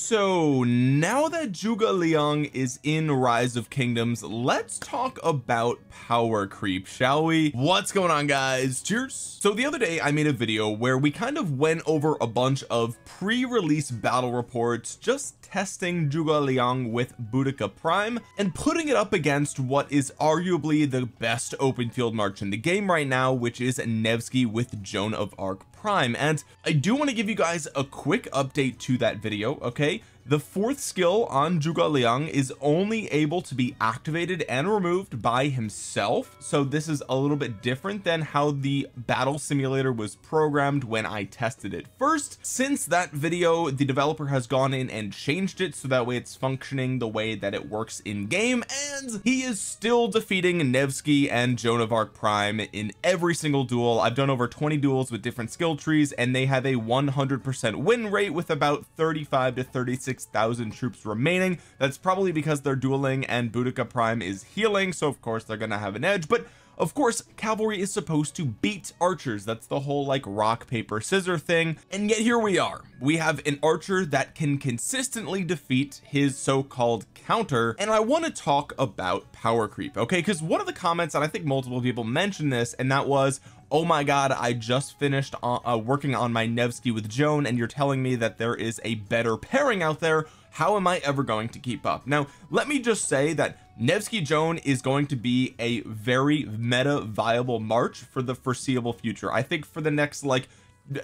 so now that Zhuge Liang is in rise of kingdoms let's talk about power creep shall we? What's going on guys? Cheers. So the other day I made a video where we kind of went over a bunch of pre-release battle reports just testing Zhuge Liang with Boudica Prime and putting it up against what is arguably the best open field march in the game right now which is Nevsky with Joan of Arc prime and I do want to give you guys a quick update to that video okay the fourth skill on Zhuge Liang is only able to be activated and removed by himself. So this is a little bit different than how the battle simulator was programmed when I tested it first. Since that video the developer has gone in and changed it so that way it's functioning the way that it works in game and he is still defeating Nevsky and Joan of Arc Prime in every single duel. I've done over 20 duels with different skill trees and they have a 100 percent win rate with about 35 to 36 6,000 troops remaining. That's probably because they're dueling and Boudica Prime is healing so of course they're gonna have an edge but of course cavalry is supposed to beat archers. That's the whole like rock paper scissor thing. And yet here we are. We have an archer that can consistently defeat his so-called counter. And I want to talk about power creep okay? Because one of the comments and I think multiple people mentioned this and that was oh my god I just finished uh, uh, working on my Nevsky with Joan and you're telling me that there is a better pairing out there how am I ever going to keep up? Now let me just say that Nevsky Joan is going to be a very meta viable march for the foreseeable future. I think for the next like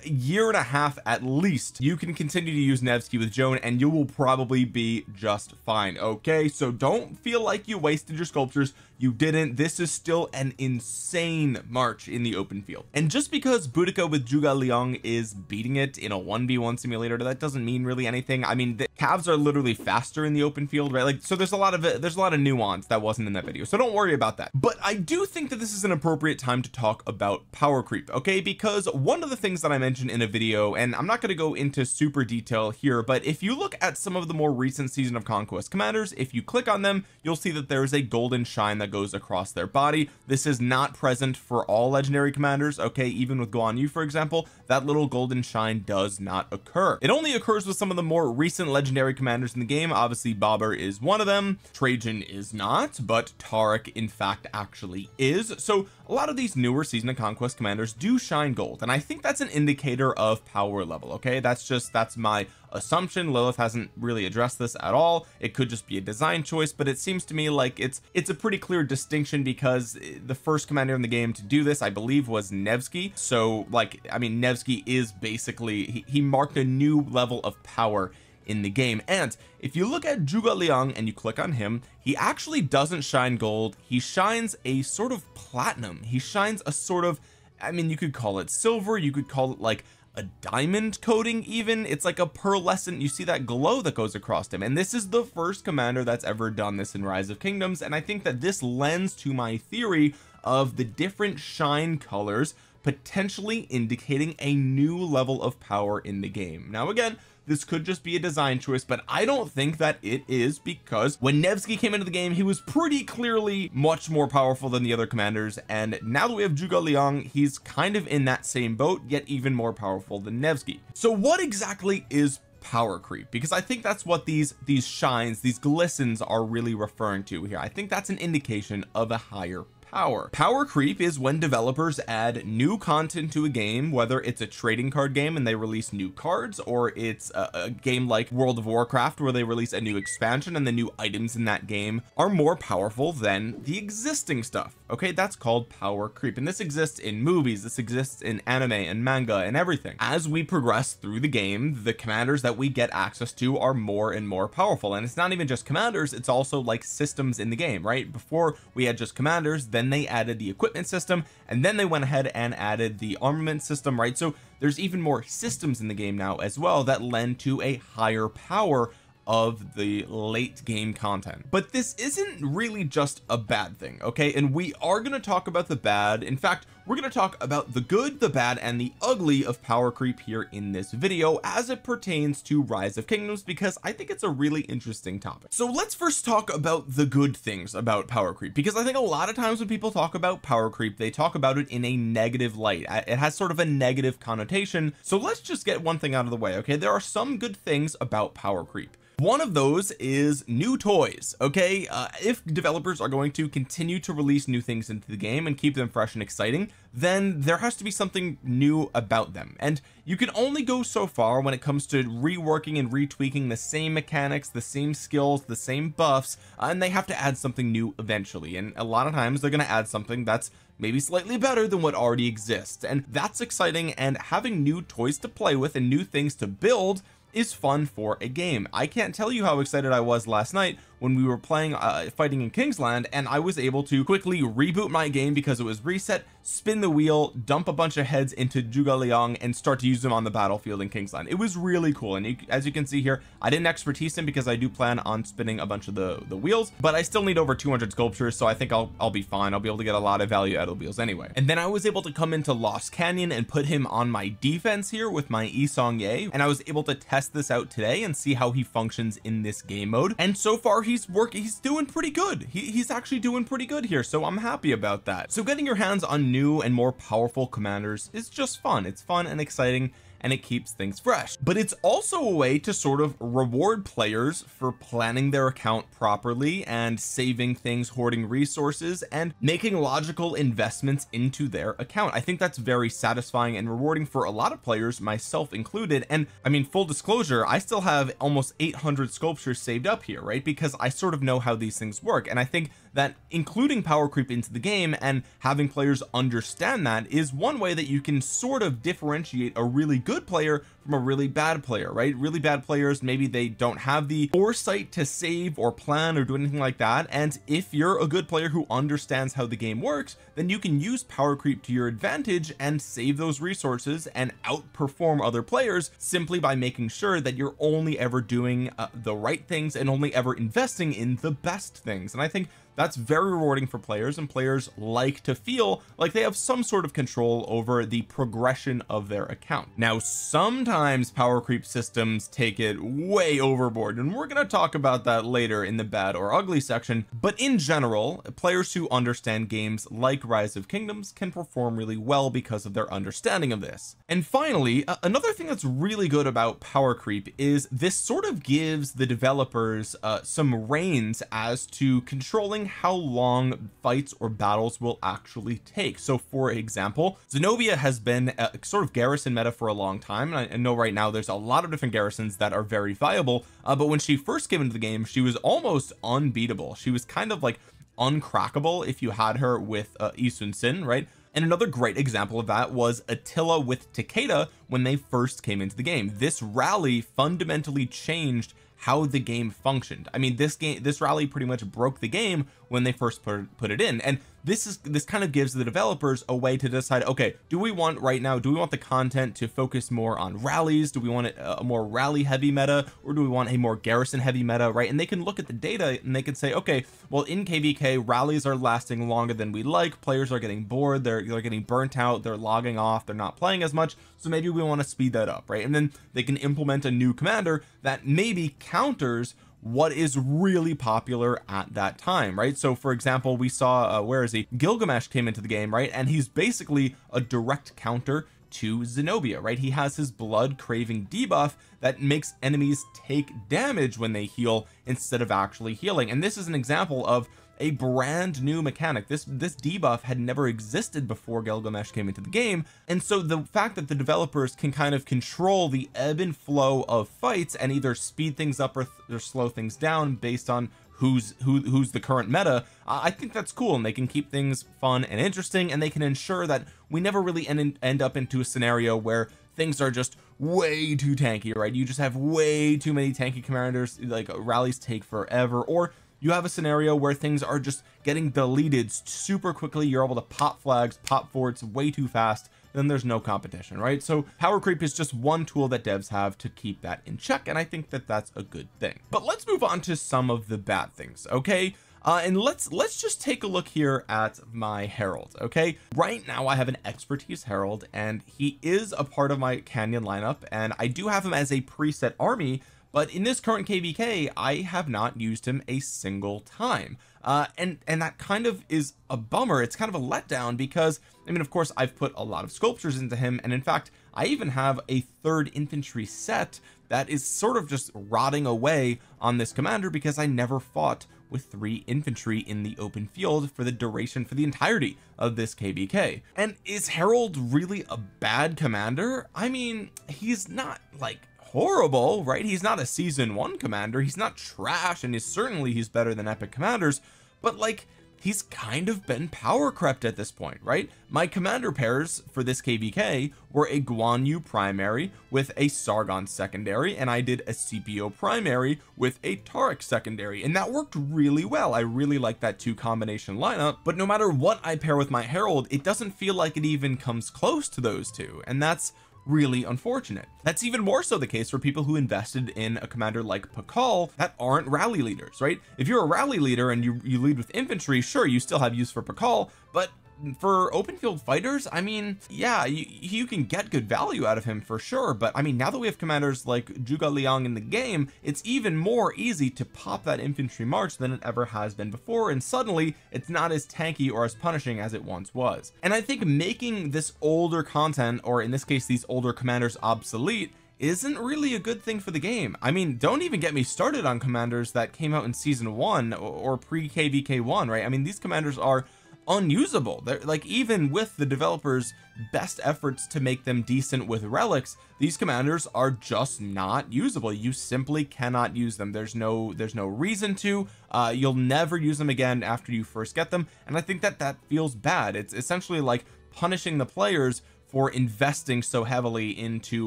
year and a half at least you can continue to use Nevsky with Joan and you will probably be just fine okay? So don't feel like you wasted your sculptures. You didn't. This is still an insane march in the open field. And just because Boudica with Zhuge Liang is beating it in a 1v1 simulator that doesn't mean really anything. I mean the calves are literally faster in the open field right? Like so there's a lot of there's a lot of nuance that wasn't in that video. So don't worry about that. But I do think that this is an appropriate time to talk about power creep okay? Because one of the things that I mentioned in a video and I'm not going to go into super detail here but if you look at some of the more recent season of conquest commanders if you click on them you'll see that there is a golden shine that goes across their body. This is not present for all legendary commanders okay? Even with Guan Yu for example that little golden shine does not occur. It only occurs with some of the more recent legendary commanders in the game. Obviously Babur is one of them. Trajan is not but Tariq in fact actually is. So a lot of these newer season of conquest commanders do shine gold and I think that's an indicator of power level okay? That's just that's my assumption. Lilith hasn't really addressed this at all. It could just be a design choice but it seems to me like it's it's a pretty clear distinction because the first commander in the game to do this I believe was Nevsky. So like I mean Nevsky is basically he, he marked a new level of power in the game. And if you look at Zhuge Liang and you click on him he actually doesn't shine gold. He shines a sort of platinum. He shines a sort of I mean you could call it silver you could call it like a diamond coating even. It's like a pearlescent you see that glow that goes across him. And this is the first commander that's ever done this in rise of kingdoms. And I think that this lends to my theory of the different shine colors potentially indicating a new level of power in the game. Now again this could just be a design choice but I don't think that it is because when Nevsky came into the game he was pretty clearly much more powerful than the other commanders and now that we have Zhuge Liang he's kind of in that same boat yet even more powerful than Nevsky. So what exactly is power creep? Because I think that's what these these shines these glistens are really referring to here. I think that's an indication of a higher power. Power creep is when developers add new content to a game whether it's a trading card game and they release new cards or it's a, a, game like World of Warcraft where they release a new expansion and the new items in that game are more powerful than the existing stuff okay? That's called power creep and this exists in movies this exists in anime and manga and everything. As we progress through the game the commanders that we get access to are more and more powerful and it's not even just commanders it's also like systems in the game right? Before we had just commanders then they added the equipment system and then they went ahead and added the armament system right? So there's even more systems in the game now as well that lend to a higher power of the late game content. But this isn't really just a bad thing okay? And we are going to talk about the bad. In fact we're going to talk about the good the bad and the ugly of power creep here in this video as it pertains to rise of kingdoms because I think it's a really interesting topic. So let's first talk about the good things about power creep because I think a lot of times when people talk about power creep they talk about it in a negative light. It has sort of a negative connotation. So let's just get one thing out of the way okay? There are some good things about power creep. One of those is new toys okay? Uh, if developers are going to continue to release new things into the game and keep them fresh and exciting then there has to be something new about them. And you can only go so far when it comes to reworking and retweaking the same mechanics the same skills the same buffs and they have to add something new eventually. And a lot of times they're going to add something that's maybe slightly better than what already exists. And that's exciting and having new toys to play with and new things to build is fun for a game. I can't tell you how excited I was last night when we were playing uh, fighting in Kingsland and I was able to quickly reboot my game because it was reset spin the wheel dump a bunch of heads into Zhuge and start to use them on the battlefield in Kingsland it was really cool and you, as you can see here I didn't expertise him because I do plan on spinning a bunch of the the wheels but I still need over 200 sculptures so I think I'll I'll be fine. I'll be able to get a lot of value out of the wheels anyway. And then I was able to come into Lost Canyon and put him on my defense here with my Yi Seong-Gye and I was able to test this out today and see how he functions in this game mode. And so far he's working he's doing pretty good. He, he's actually doing pretty good here so I'm happy about that. So getting your hands on new and more powerful commanders is just fun. It's fun and exciting and it keeps things fresh. But it's also a way to sort of reward players for planning their account properly and saving things hoarding resources and making logical investments into their account. I think that's very satisfying and rewarding for a lot of players myself included. And I mean full disclosure I still have almost 800 sculptures saved up here right? Because I sort of know how these things work. And I think that including power creep into the game and having players understand that is one way that you can sort of differentiate a really good player from a really bad player right? Really bad players maybe they don't have the foresight to save or plan or do anything like that. And if you're a good player who understands how the game works then you can use power creep to your advantage and save those resources and outperform other players simply by making sure that you're only ever doing uh, the right things and only ever investing in the best things. And I think that's very rewarding for players and players like to feel like they have some sort of control over the progression of their account. Now sometimes power creep systems take it way overboard and we're going to talk about that later in the bad or ugly section but in general players who understand games like rise of kingdoms can perform really well because of their understanding of this. And finally another thing that's really good about power creep is this sort of gives the developers uh, some reins as to controlling how long fights or battles will actually take. So for example Zenobia has been a sort of garrison meta for a long time and I know right now there's a lot of different garrisons that are very viable uh, but when she first came into the game she was almost unbeatable. She was kind of like uncrackable if you had her with uh, Yi Sun-sin right? And another great example of that was Attila with Takeda when they first came into the game. This rally fundamentally changed how the game functioned. I mean this game this rally pretty much broke the game when they first put, put it in. And this is this kind of gives the developers a way to decide okay do we want right now do we want the content to focus more on rallies? Do we want a more rally heavy meta? Or do we want a more garrison heavy meta right? And they can look at the data and they can say okay well in kvk rallies are lasting longer than we like. Players are getting bored. They're, they're getting burnt out. They're logging off. They're not playing as much. So maybe we want to speed that up right? And then they can implement a new commander that maybe counters what is really popular at that time right? So for example we saw uh, where is he? Gilgamesh came into the game right? And he's basically a direct counter to Zenobia right? He has his blood craving debuff that makes enemies take damage when they heal instead of actually healing. And this is an example of a brand new mechanic. This this debuff had never existed before Gilgamesh came into the game. And so the fact that the developers can kind of control the ebb and flow of fights and either speed things up or, or slow things down based on who's who who's the current meta I think that's cool and they can keep things fun and interesting and they can ensure that we never really end, end up into a scenario where things are just way too tanky right? You just have way too many tanky commanders like rallies take forever or you have a scenario where things are just getting deleted super quickly. You're able to pop flags pop forts way too fast then there's no competition right? So power creep is just one tool that devs have to keep that in check and I think that that's a good thing. But let's move on to some of the bad things okay? Uh, and let's let's just take a look here at my Herald okay? Right now I have an expertise Herald and he is a part of my Canyon lineup and I do have him as a preset army but in this current kvk I have not used him a single time uh, and and that kind of is a bummer. It's kind of a letdown because I mean of course I've put a lot of sculptures into him. And in fact I even have a third infantry set that is sort of just rotting away on this commander because I never fought with three infantry in the open field for the duration for the entirety of this kvk and is Herald really a bad commander? I mean he's not like horrible right? He's not a season one commander. He's not trash and he's certainly he's better than epic commanders but like he's kind of been power crept at this point right? My commander pairs for this kvk were a Guan Yu primary with a Sargon secondary and I did a Scipio primary with a Tariq secondary and that worked really well. I really like that two combination lineup but no matter what I pair with my Herald it doesn't feel like it even comes close to those two and that's really unfortunate. That's even more so the case for people who invested in a commander like Pakal that aren't rally leaders right? If you're a rally leader and you you lead with infantry sure you still have use for Pakal but for open field fighters I mean yeah you, you can get good value out of him for sure but I mean now that we have commanders like Zhuge Liang in the game it's even more easy to pop that infantry march than it ever has been before and suddenly it's not as tanky or as punishing as it once was. And I think making this older content or in this case these older commanders obsolete isn't really a good thing for the game. I mean don't even get me started on commanders that came out in season one or pre kvk one right? I mean these commanders are unusable. They're like even with the developers best efforts to make them decent with relics these commanders are just not usable. You simply cannot use them. There's no there's no reason to. Uh you'll never use them again after you first get them. And I think that that feels bad. It's essentially like punishing the players for investing so heavily into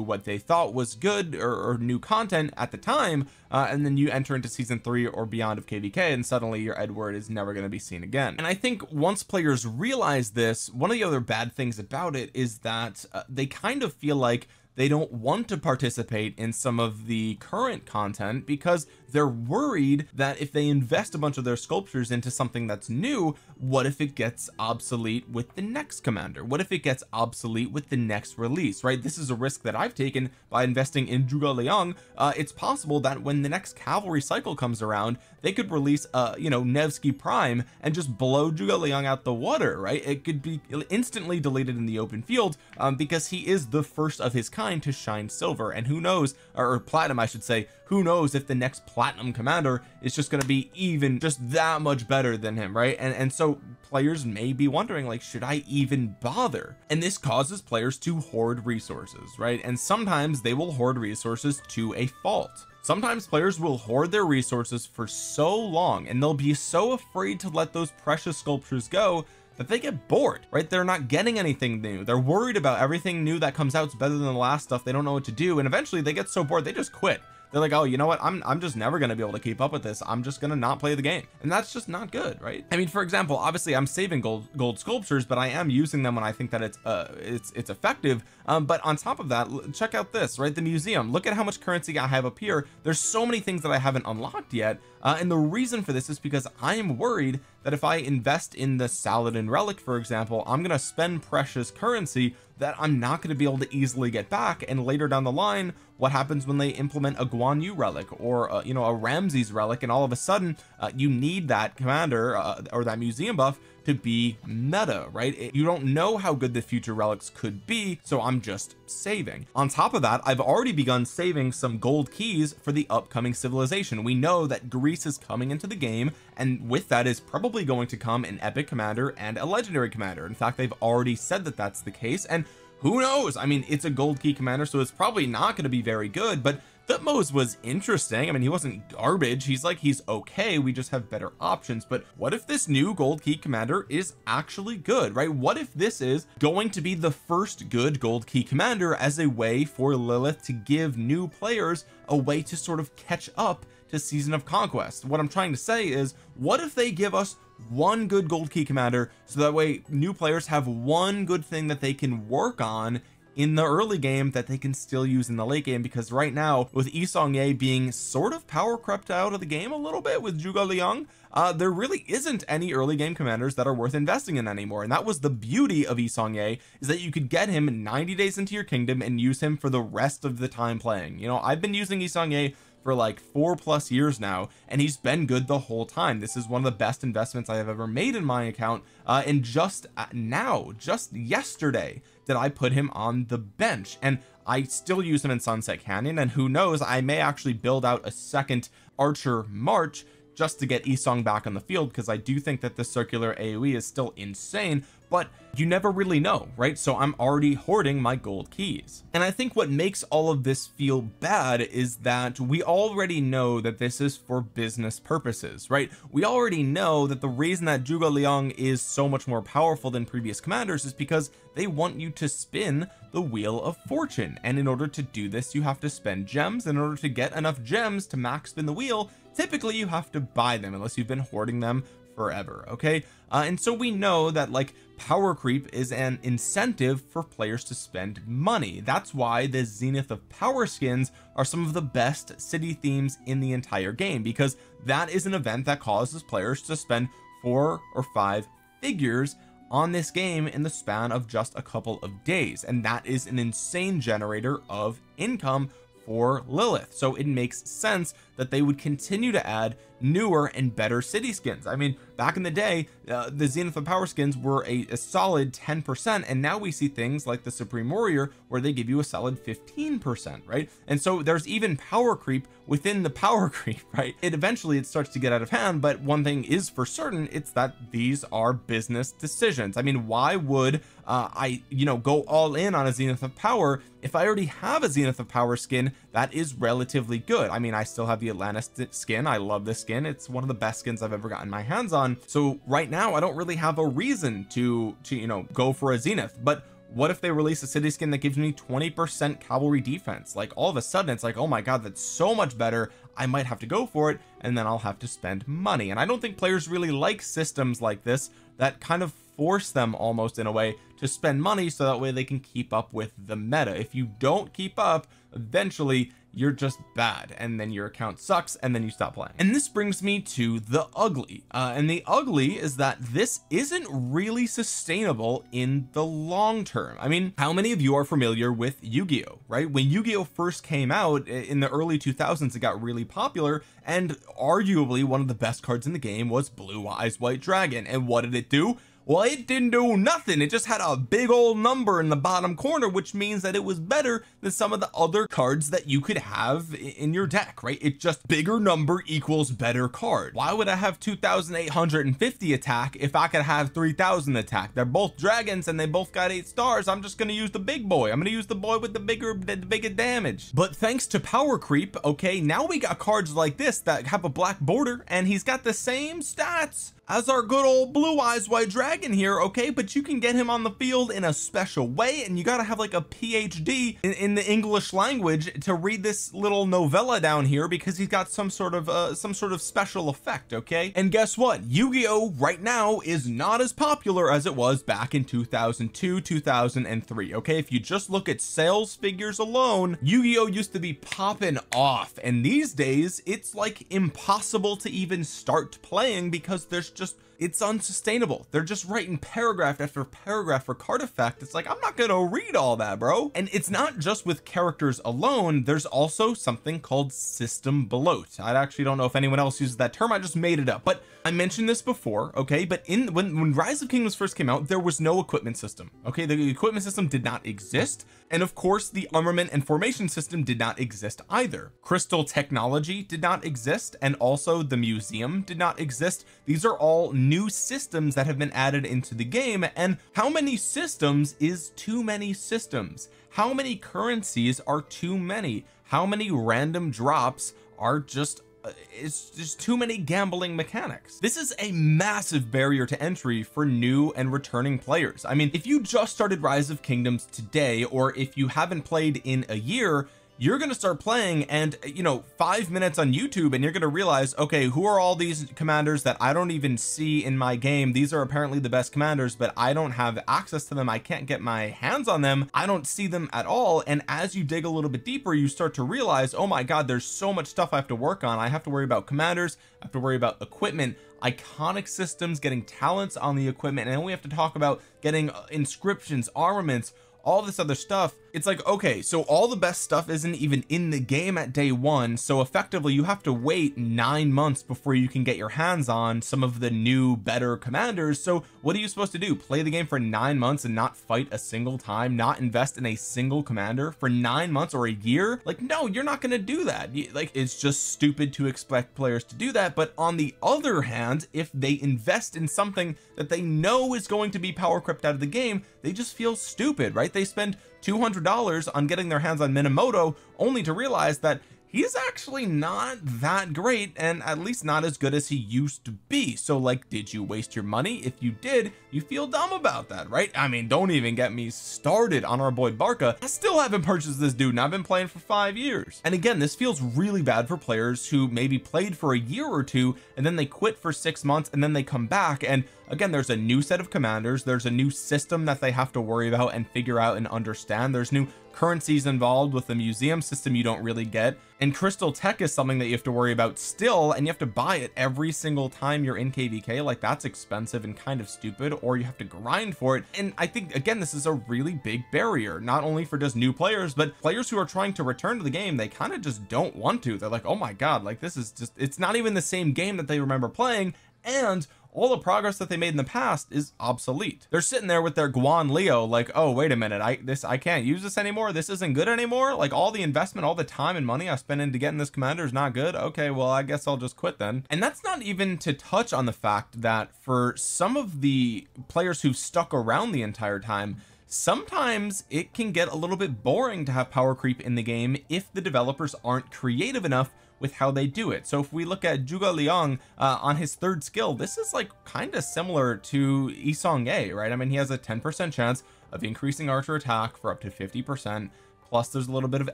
what they thought was good or, or new content at the time uh, and then you enter into season three or beyond of kvk and suddenly your edward is never going to be seen again. And I think once players realize this one of the other bad things about it is that uh, they kind of feel like they don't want to participate in some of the current content because they're worried that if they invest a bunch of their sculptures into something that's new what if it gets obsolete with the next commander? What if it gets obsolete with the next release right? This is a risk that I've taken by investing in Zhuge Liang. Uh, it's possible that when the next cavalry cycle comes around they could release uh you know Nevsky prime and just blow Zhuge Liang out the water right? It could be instantly deleted in the open field um, because he is the first of his kind to shine silver. And who knows or, or platinum I should say who knows if the next commander is just going to be even just that much better than him right? And and so players may be wondering like should I even bother? And this causes players to hoard resources right? And sometimes they will hoard resources to a fault. Sometimes players will hoard their resources for so long and they'll be so afraid to let those precious sculptures go that they get bored right? They're not getting anything new. They're worried about everything new that comes out is better than the last stuff. They don't know what to do and eventually they get so bored they just quit they're like oh you know what? I'm I'm just never to be able to keep up with this. I'm just to not play the game. And that's just not good right? I mean for example obviously I'm saving gold gold sculptures but I am using them when I think that it's uh it's it's effective. Um but on top of that check out this right? The museum. Look at how much currency I have up here. There's so many things that I haven't unlocked yet uh, and the reason for this is because I am worried that if I invest in the Saladin relic for example I'm going to spend precious currency that I'm not going to be able to easily get back and later down the line what happens when they implement a Guan Yu relic or uh, you know a Ramses relic and all of a sudden uh, you need that commander uh, or that museum buff to be meta right? It, you don't know how good the future relics could be so I'm just saving. On top of that I've already begun saving some gold keys for the upcoming civilization. We know that Greece is coming into the game and with that is probably going to come an epic commander and a legendary commander. In fact they've already said that that's the case and who knows? I mean it's a gold key commander so it's probably not going to be very good but Thutmose was interesting. I mean he wasn't garbage. He's like he's okay. We just have better options. But what if this new gold key commander is actually good right? What if this is going to be the first good gold key commander as a way for Lilith to give new players a way to sort of catch up to season of conquest? What I'm trying to say is what if they give us one good gold key commander so that way new players have one good thing that they can work on in the early game that they can still use in the late game because right now with Yi Seong-gye being sort of power crept out of the game a little bit with Zhuge Liang uh there really isn't any early game commanders that are worth investing in anymore. And that was the beauty of Yi Seong-gye is that you could get him 90 days into your kingdom and use him for the rest of the time playing. You know I've been using Yi Seong-gye for like four plus years now and he's been good the whole time. This is one of the best investments I have ever made in my account uh, and just uh, now just yesterday did I put him on the bench. And I still use him in Sunset Canyon. And who knows I may actually build out a second Archer March just to get Yi Seong back on the field because I do think that the circular AoE is still insane but you never really know right? So I'm already hoarding my gold keys. And I think what makes all of this feel bad is that we already know that this is for business purposes right? We already know that the reason that Zhuge Liang is so much more powerful than previous commanders is because they want you to spin the wheel of fortune. And in order to do this you have to spend gems. In order to get enough gems to max spin the wheel typically you have to buy them unless you've been hoarding them forever okay? Uh, and so we know that like power creep is an incentive for players to spend money. That's why the zenith of power skins are some of the best city themes in the entire game because that is an event that causes players to spend four or five figures on this game in the span of just a couple of days. And that is an insane generator of income for Lilith. So it makes sense that they would continue to add newer and better city skins. I mean back in the day uh, the Zenith of Power skins were a, a solid 10 percent and now we see things like the Supreme Warrior where they give you a solid 15 percent right? And so there's even power creep within the power creep right? It eventually it starts to get out of hand but one thing is for certain it's that these are business decisions. I mean why would uh, I you know go all in on a Zenith of Power? If I already have a Zenith of Power skin that is relatively good. I mean I still have the Atlantis skin. I love this skin. It's one of the best skins I've ever gotten my hands on so right now I don't really have a reason to to you know go for a Zenith but what if they release a city skin that gives me 20 percent cavalry defense? Like all of a sudden it's like oh my god that's so much better. I might have to go for it and then I'll have to spend money. And I don't think players really like systems like this that kind of force them almost in a way to spend money so that way they can keep up with the meta. If you don't keep up eventually you're just bad and then your account sucks and then you stop playing. And this brings me to the ugly. Uh, and the ugly is that this isn't really sustainable in the long term. I mean how many of you are familiar with Yu-Gi-Oh right? When Yu-Gi-Oh first came out in the early 2000s it got really popular and arguably one of the best cards in the game was Blue Eyes White Dragon. And what did it do well it didn't do nothing. It just had a big old number in the bottom corner which means that it was better than some of the other cards that you could have in your deck right? It just bigger number equals better card. Why would I have 2850 attack if I could have 3000 attack? They're both dragons and they both got eight stars. I'm just gonna use the big boy. I'm gonna use the boy with the bigger the bigger damage. But thanks to power creep okay now we got cards like this that have a black border and he's got the same stats as our good old blue eyes white dragon here okay? But you can get him on the field in a special way and you got to have like a PhD in, in, the English language to read this little novella down here because he's got some sort of uh some sort of special effect okay? And guess what? Yu-Gi-Oh! right now is not as popular as it was back in 2002 2003 okay? If you just look at sales figures alone Yu-Gi-Oh! used to be popping off and these days it's like impossible to even start playing because there's just it's unsustainable. They're just writing paragraph after paragraph for card effect. It's like I'm not gonna read all that bro. And it's not just with characters alone. There's also something called system bloat. I actually don't know if anyone else uses that term. I just made it up. But I mentioned this before okay? But in when when rise of kingdoms first came out there was no equipment system okay? The equipment system did not exist. And of course the armament and formation system did not exist either. Crystal technology did not exist and also the museum did not exist. These are all new systems that have been added into the game and how many systems is too many systems? How many currencies are too many? How many random drops are just uh, it's just too many gambling mechanics? This is a massive barrier to entry for new and returning players. I mean if you just started rise of kingdoms today or if you haven't played in a year you're going to start playing and you know five minutes on YouTube and you're going to realize okay who are all these commanders that I don't even see in my game? These are apparently the best commanders but I don't have access to them. I can't get my hands on them. I don't see them at all. And as you dig a little bit deeper you start to realize oh my god there's so much stuff I have to work on. I have to worry about commanders. I have to worry about equipment iconic systems getting talents on the equipment. And then we have to talk about getting uh, inscriptions armaments all this other stuff it's like okay so all the best stuff isn't even in the game at day one so effectively you have to wait nine months before you can get your hands on some of the new better commanders. So what are you supposed to do? Play the game for nine months and not fight a single time? Not invest in a single commander for nine months or a year? Like no you're not going to do that. Like it's just stupid to expect players to do that. But on the other hand if they invest in something that they know is going to be power crept out of the game they just feel stupid right? They spend $200 on getting their hands on Minamoto only to realize that he's actually not that great and at least not as good as he used to be. So like did you waste your money? If you did you feel dumb about that right? I mean don't even get me started on our boy Barca. I still haven't purchased this dude and I've been playing for five years. And again this feels really bad for players who maybe played for a year or two and then they quit for six months and then they come back. And again there's a new set of commanders. There's a new system that they have to worry about and figure out and understand. There's new currencies involved with the museum system you don't really get. And crystal tech is something that you have to worry about still and you have to buy it every single time you're in kvk like that's expensive and kind of stupid or you have to grind for it. And I think again this is a really big barrier not only for just new players but players who are trying to return to the game they kind of just don't want to. They're like oh my god like this is just it's not even the same game that they remember playing. And all the progress that they made in the past is obsolete. They're sitting there with their Guan Leo like oh wait a minute I this I can't use this anymore this isn't good anymore? Like all the investment all the time and money I spent into getting this commander is not good? Okay well I guess I'll just quit then. And that's not even to touch on the fact that for some of the players who've stuck around the entire time sometimes it can get a little bit boring to have power creep in the game if the developers aren't creative enough with how they do it. So if we look at Zhuge Liang uh, on his third skill this is like kind of similar to Isong Seong-Gye right? I mean he has a 10 percent chance of increasing archer attack for up to 50 percent. Plus there's a little bit of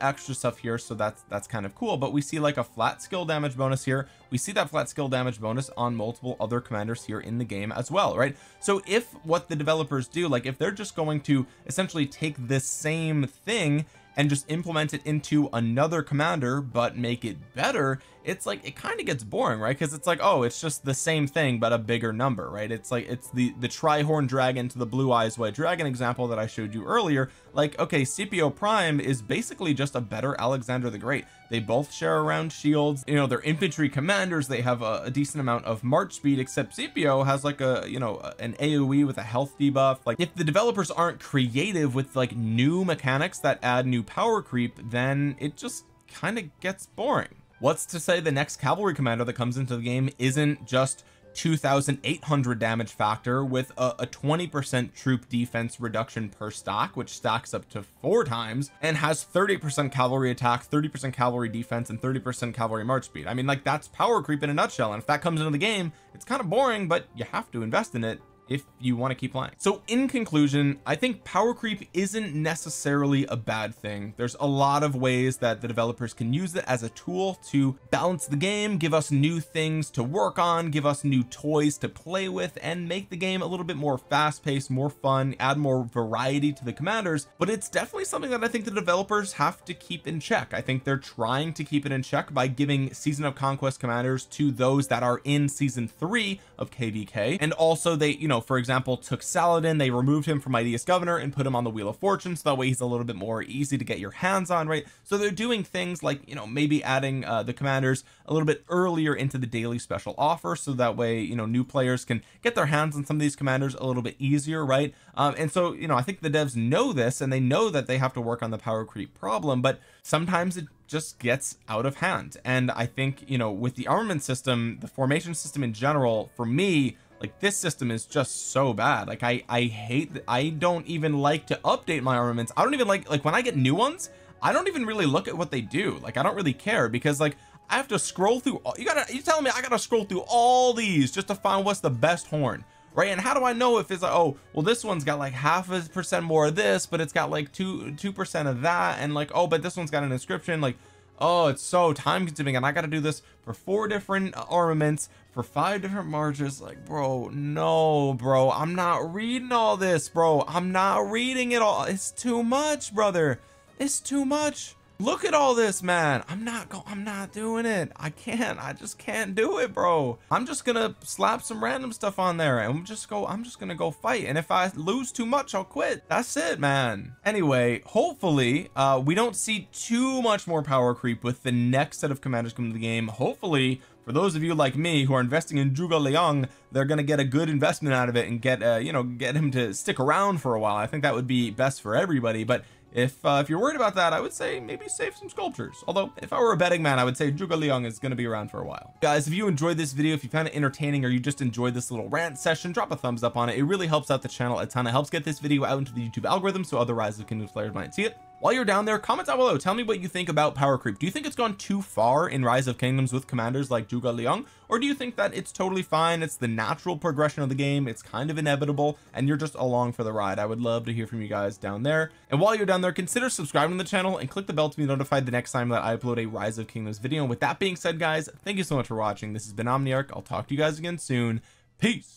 extra stuff here so that's that's kind of cool. But we see like a flat skill damage bonus here. We see that flat skill damage bonus on multiple other commanders here in the game as well right? So if what the developers do like if they're just going to essentially take this same thing and just implement it into another commander but make it better it's like it kind of gets boring right? Because it's like oh it's just the same thing but a bigger number right? It's like it's the the tri-horn dragon to the blue eyes white dragon example that I showed you earlier. Like okay Scipio Prime is basically just a better Alexander the Great. They both share around shields. You know they're infantry commanders. They have a, a decent amount of march speed except Scipio has like a you know an AoE with a health debuff. Like if the developers aren't creative with like new mechanics that add new power creep then it just kind of gets boring what's to say the next cavalry commander that comes into the game isn't just 2800 damage factor with a 20 percent troop defense reduction per stock which stacks up to four times and has 30 percent cavalry attack 30 percent cavalry defense and 30 percent cavalry march speed. I mean like that's power creep in a nutshell and if that comes into the game it's kind of boring but you have to invest in it if you want to keep playing so in conclusion I think power creep isn't necessarily a bad thing. There's a lot of ways that the developers can use it as a tool to balance the game give us new things to work on give us new toys to play with and make the game a little bit more fast-paced more fun add more variety to the commanders. But it's definitely something that I think the developers have to keep in check. I think they're trying to keep it in check by giving season of conquest commanders to those that are in season three of kvk and also they you know for example took Saladin they removed him from Mightiest Governor and put him on the Wheel of Fortune so that way he's a little bit more easy to get your hands on right? So they're doing things like you know maybe adding uh, the commanders a little bit earlier into the daily special offer so that way you know new players can get their hands on some of these commanders a little bit easier right? Um, and so you know I think the devs know this and they know that they have to work on the power creep problem but sometimes it just gets out of hand. And I think you know with the armament system the formation system in general for me like this system is just so bad. Like I I hate I don't even like to update my armaments. I don't even like like when I get new ones I don't even really look at what they do. Like I don't really care because like I have to scroll through all, you gotta you telling me I gotta scroll through all these just to find what's the best horn right? And how do I know if it's like oh well this one's got like half a percent more of this but it's got like two two percent of that and like oh but this one's got an inscription like oh it's so time consuming and I got to do this for four different uh, armaments for five different marches. Like bro no bro. I'm not reading all this bro. I'm not reading it all. It's too much brother. It's too much look at all this man. I'm not go I'm not doing it. I can't. I just can't do it bro. I'm just gonna slap some random stuff on there and just go I'm just gonna go fight. And if I lose too much I'll quit. That's it man. Anyway hopefully uh we don't see too much more power creep with the next set of commanders coming to the game. Hopefully for those of you like me who are investing in Zhuge Liang they're gonna get a good investment out of it and get uh you know get him to stick around for a while. I think that would be best for everybody. But if uh, if you're worried about that I would say maybe save some sculptures. Although if I were a betting man I would say Zhuge Liang is going to be around for a while. Guys if you enjoyed this video if you found it entertaining or you just enjoyed this little rant session drop a thumbs up on it. It really helps out the channel a ton. It helps get this video out into the YouTube algorithm so other Rise of Kingdoms players might see it while you're down there comment down below. Tell me what you think about power creep. Do you think it's gone too far in rise of kingdoms with commanders like Zhuge Liang? Or do you think that it's totally fine it's the natural progression of the game it's kind of inevitable and you're just along for the ride? I would love to hear from you guys down there. And while you're down there consider subscribing to the channel and click the bell to be notified the next time that I upload a rise of kingdoms video. And with that being said guys thank you so much for watching. This has been Omniarch. I'll talk to you guys again soon. Peace